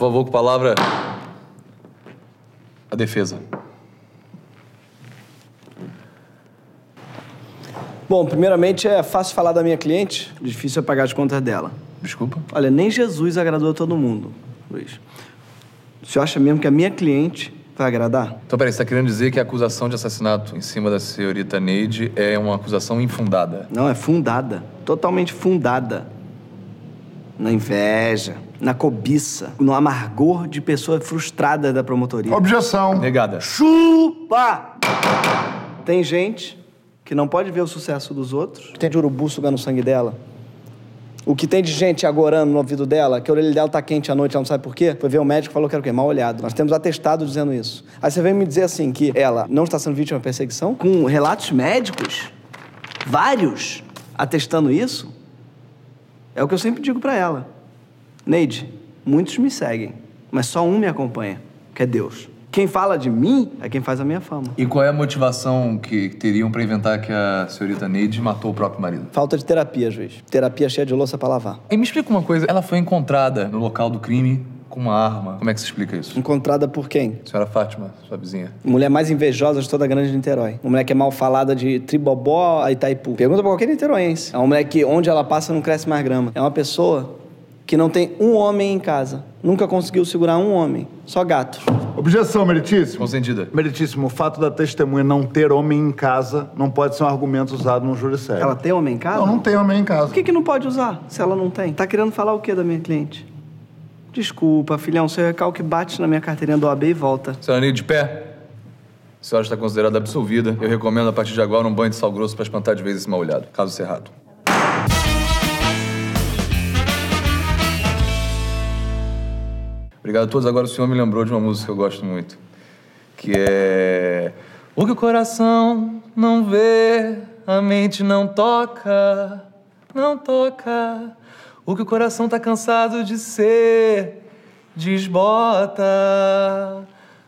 favor, com a palavra. A defesa. Bom, primeiramente é fácil falar da minha cliente, difícil é pagar as contas dela. Desculpa. Olha, nem Jesus agradou a todo mundo, Luiz. O senhor acha mesmo que a minha cliente vai agradar? Então, peraí, você tá querendo dizer que a acusação de assassinato em cima da senhorita Neide é uma acusação infundada? Não, é fundada. Totalmente fundada. Na inveja, na cobiça, no amargor de pessoa frustrada da promotoria. Objeção. Negada. Chupa! Tem gente que não pode ver o sucesso dos outros, que tem de urubu sugando o sangue dela. O que tem de gente agorando no ouvido dela, que a orelha dela tá quente à noite, ela não sabe por quê, foi ver o médico e falou que era o quê? Mal olhado. Nós temos atestado dizendo isso. Aí você vem me dizer assim que ela não está sendo vítima de perseguição? Com relatos médicos? Vários atestando isso? É o que eu sempre digo pra ela. Neide, muitos me seguem, mas só um me acompanha, que é Deus. Quem fala de mim é quem faz a minha fama. E qual é a motivação que teriam pra inventar que a senhorita Neide matou o próprio marido? Falta de terapia, juiz. Terapia cheia de louça pra lavar. E me explica uma coisa, ela foi encontrada no local do crime com uma arma. Como é que se explica isso? Encontrada por quem? Senhora Fátima, sua vizinha. Mulher mais invejosa de toda a grande Niterói. Uma mulher que é mal falada de Tribobó a Itaipu. Pergunta pra qualquer niteroense. É uma mulher que onde ela passa não cresce mais grama. É uma pessoa que não tem um homem em casa. Nunca conseguiu segurar um homem. Só gatos. Objeção, meritíssimo. Consentida. Meritíssimo, o fato da testemunha não ter homem em casa não pode ser um argumento usado num júri sério. Ela tem homem em casa? Não, não tem homem em casa. Por que, que não pode usar se ela não tem? Tá querendo falar o que da minha cliente? Desculpa, filhão, seu recalque bate na minha carteirinha do AB e volta. Senhora Neide, de pé. A senhora está considerada absolvida. Eu recomendo a partir de agora um banho de sal grosso para espantar de vez esse mal olhado. Caso cerrado. Obrigado a todos. Agora o senhor me lembrou de uma música que eu gosto muito. Que é... O que o coração não vê, a mente não toca, não toca. O que o coração tá cansado de ser, desbota.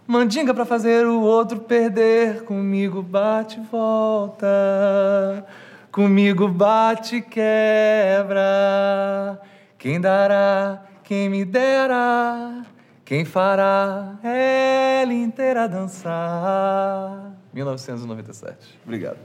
Mandinga pra fazer o outro perder. Comigo bate e volta. Comigo bate e quebra. Quem dará, quem me dera. Quem fará ela inteira dançar. 1997. Obrigado.